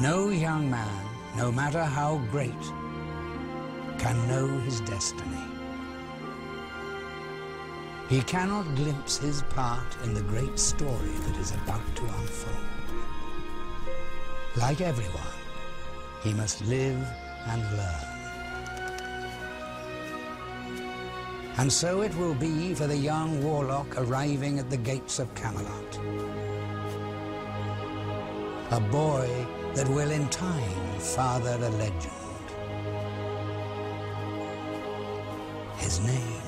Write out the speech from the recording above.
No young man, no matter how great, can know his destiny. He cannot glimpse his part in the great story that is about to unfold. Like everyone, he must live and learn. And so it will be for the young warlock arriving at the gates of Camelot. A boy that will in time father a legend. His name